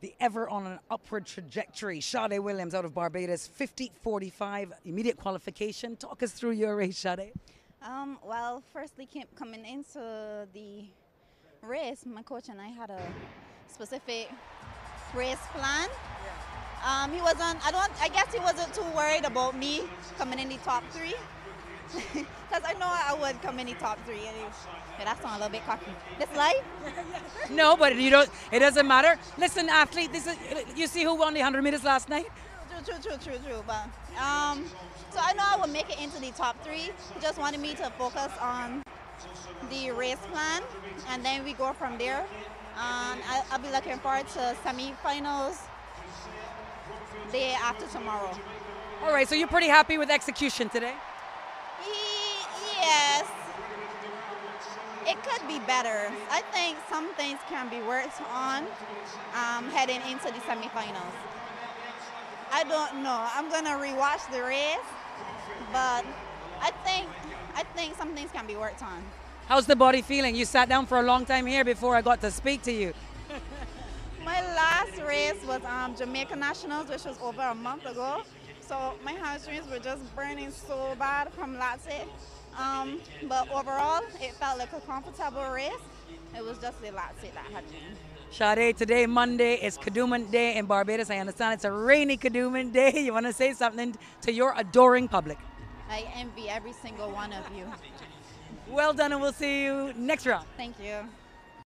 the ever on an upward trajectory. Sada Williams out of Barbados, 50 45, immediate qualification. Talk us through your race, Sada. Um, well, firstly, coming into the race, my coach and I had a specific race plan. Um, he wasn't. I don't. I guess he wasn't too worried about me coming in the top three, because I know I would come in the top three. And yeah, that sounds a little bit cocky. This life. No, but you don't. It doesn't matter. Listen, athlete. This is. You see who won the 100 meters last night? True, true, true, true, true. But um, so I know I would make it into the top three. He just wanted me to focus on the race plan, and then we go from there. And I, I'll be looking forward to semifinals day after tomorrow. All right, so you're pretty happy with execution today? Ye- yes. It could be better. I think some things can be worked on um, heading into the semifinals. I don't know. I'm gonna rewatch the race, but I think I think some things can be worked on. How's the body feeling? You sat down for a long time here before I got to speak to you. My last race was um, Jamaica Nationals, which was over a month ago. So my hamstrings were just burning so bad from lactic. Um, but overall, it felt like a comfortable race. It was just the lactic that had me. Sada, today, Monday, is Kadooment Day in Barbados. I understand it's a rainy Kadooment Day. You want to say something to your adoring public? I envy every single one of you. Well done, and we'll see you next round. Thank you.